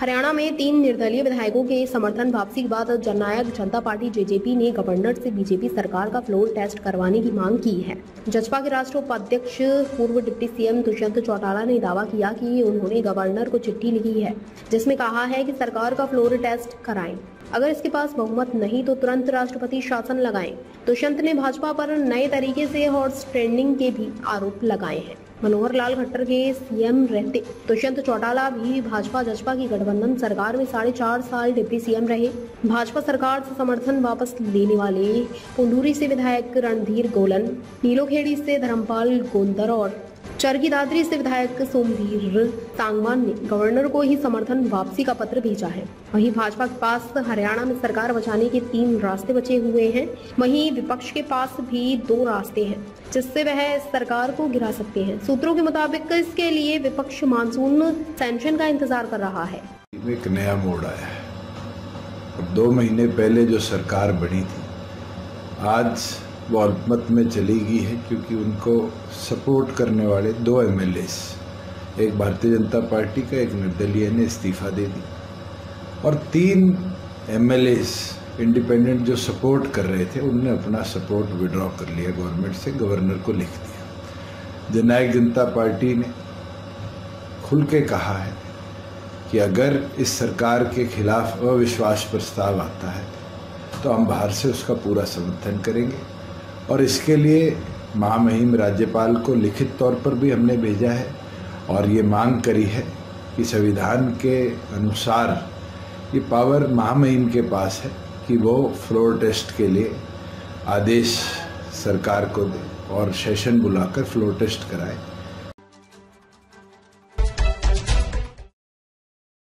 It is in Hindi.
हरियाणा में तीन निर्दलीय विधायकों के समर्थन वापसी के बाद जननायक जनता पार्टी जेजेपी ने गवर्नर से बीजेपी सरकार का फ्लोर टेस्ट करवाने की मांग की है। जसपा के राष्ट्रीय उपाध्यक्ष पूर्व डिप्टी सीएम दुष्यंत चौटाला ने दावा किया कि उन्होंने गवर्नर को चिट्ठी लिखी है, जिसमें कहा है कि सरकार का फ्लोर टेस्ट कराएँ। अगर इसके पास बहुमत नहीं तो तुरंत राष्ट्रपति शासन लगाएँ। दुष्यंत ने भाजपा पर नए तरीके से हॉर्स ट्रेंडिंग के भी आरोप लगाए हैं। मनोहर लाल खट्टर के सीएम रहते। दुष्यंत चौटाला भी भाजपा जजपा की गठबंधन सरकार में साढ़े चार साल डिप्टी सीएम रहे। भाजपा सरकार से समर्थन वापस लेने वाले पुंडूरी से विधायक रणधीर गोलन, नीलोखेड़ी से धर्मपाल गोंदर और चरकी दादरी से विधायक सोमवीर सांगवान ने गवर्नर को ही समर्थन वापसी का पत्र भेजा है। वहीं भाजपा के पास हरियाणा में सरकार बचाने के तीन रास्ते बचे हुए हैं। वहीं विपक्ष के पास भी दो रास्ते हैं, जिससे वह सरकार को गिरा सकते हैं। सूत्रों के मुताबिक इसके लिए विपक्ष मानसून सेंशन का इंतज़ार कर रहा है। एक नया मोड़ आया है। दो महीने पहले जो सरकार बनी थी, आज अल्पमत में चली गई है क्योंकि उनको सपोर्ट करने वाले दो एम एक भारतीय जनता पार्टी का, एक निर्दलीय ने इस्तीफा दे दी और तीन एम इंडिपेंडेंट जो सपोर्ट कर रहे थे, उनने अपना सपोर्ट विड्रॉ कर लिया गवर्नमेंट से गवर्नर को लिख दिया। जननायक जनता पार्टी ने खुल के कहा है कि अगर इस सरकार के खिलाफ अविश्वास प्रस्ताव आता है तो हम बाहर से उसका पूरा समर्थन करेंगे। और इसके लिए महामहिम राज्यपाल को लिखित तौर पर भी हमने भेजा है और ये मांग करी है कि संविधान के अनुसार ये पावर महामहिम के पास है कि वो फ्लोर टेस्ट के लिए आदेश सरकार को दे और सेशन बुलाकर फ्लोर टेस्ट कराए।